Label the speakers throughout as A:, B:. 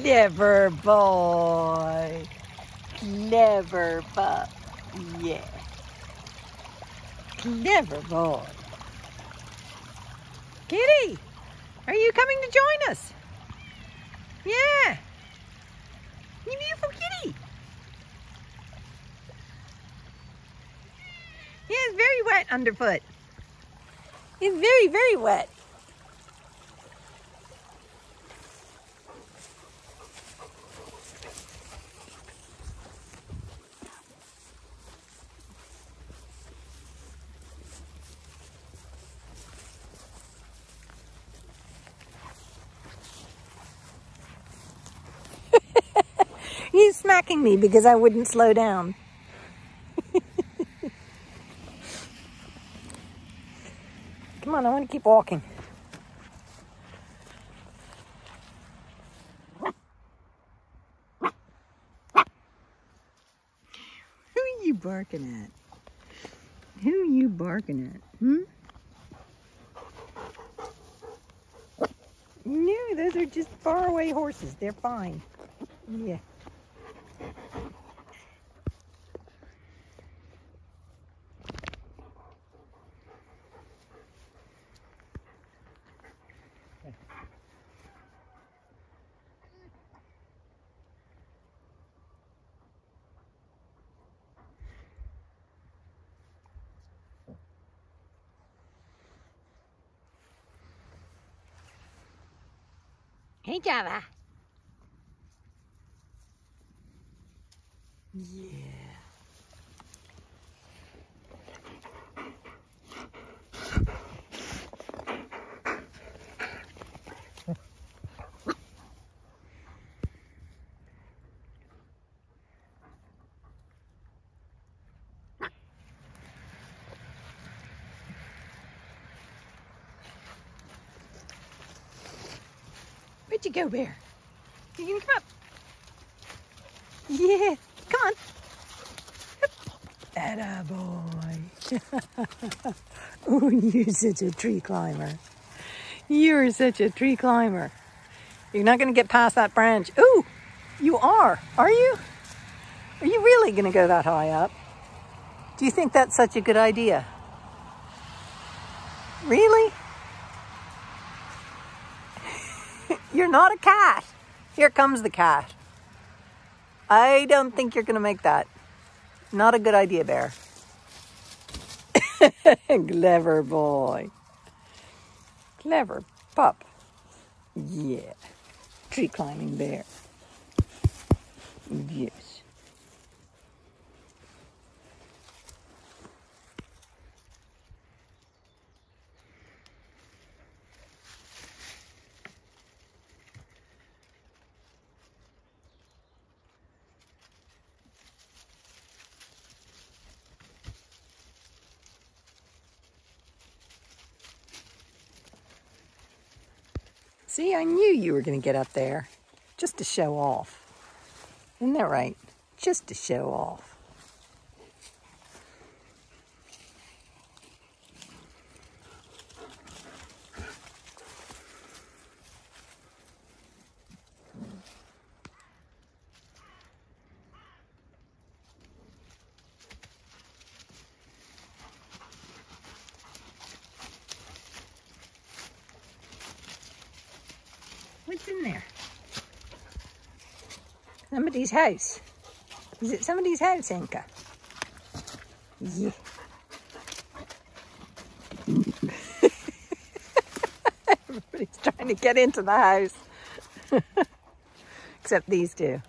A: Clever boy. Clever pup. Yeah. Clever boy. Kitty, are you coming to join us? Yeah. You beautiful kitty. Yeah, it's very wet underfoot. It's very, very wet. Me because I wouldn't slow down. Come on, I want to keep walking. Who are you barking at? Who are you barking at? Hmm? No, those are just faraway horses. They're fine. Yeah. Hey, Java. Yeah. Where'd you go, Bear? You gonna come up? Yeah, come on. Atta boy. oh, you're such a tree climber. You're such a tree climber. You're not gonna get past that branch. Ooh, you are, are you? Are you really gonna go that high up? Do you think that's such a good idea? Really? You're not a cat. Here comes the cat. I don't think you're going to make that. Not a good idea, Bear. Clever boy. Clever pup. Yeah. Tree climbing bear. Yes. See, I knew you were going to get up there just to show off. Isn't that right? Just to show off. What's in there? Somebody's house. Is it somebody's house, Inca? Yeah. Everybody's trying to get into the house. Except these two.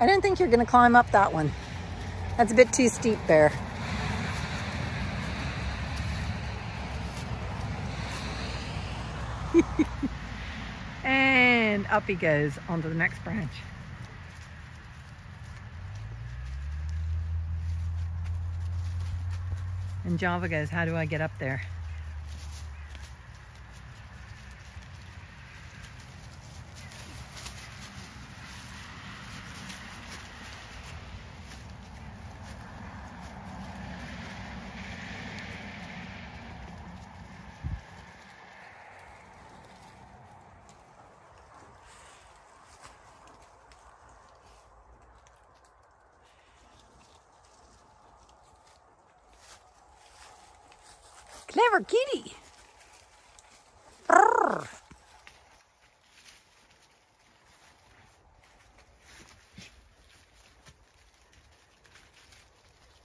A: I didn't think you're going to climb up that one. That's a bit too steep, Bear. and up he goes onto the next branch. And Java goes, how do I get up there? Clever kitty. Brrr.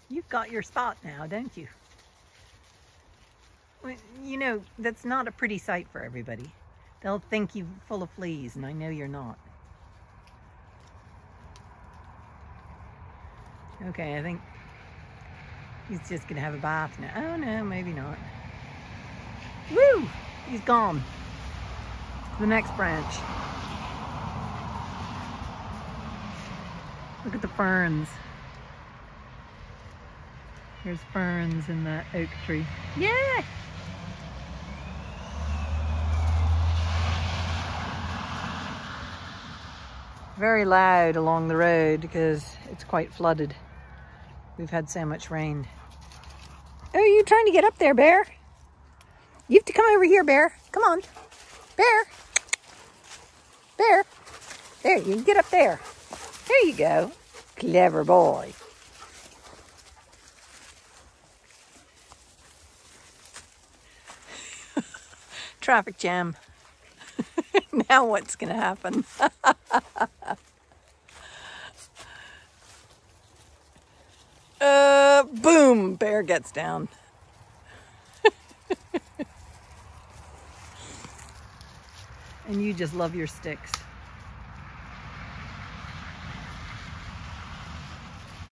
A: You've got your spot now, don't you? You know, that's not a pretty sight for everybody. They'll think you're full of fleas, and I know you're not. Okay, I think he's just gonna have a bath now. Oh no, maybe not. Woo! He's gone. To The next branch. Look at the ferns. There's ferns in that oak tree. Yeah! Very loud along the road because it's quite flooded. We've had so much rain. Oh, you trying to get up there, Bear? You have to come over here, Bear. Come on. Bear. Bear. There, you can get up there. There you go. Clever boy. Traffic jam. now what's going to happen? boom, bear gets down. and you just love your sticks.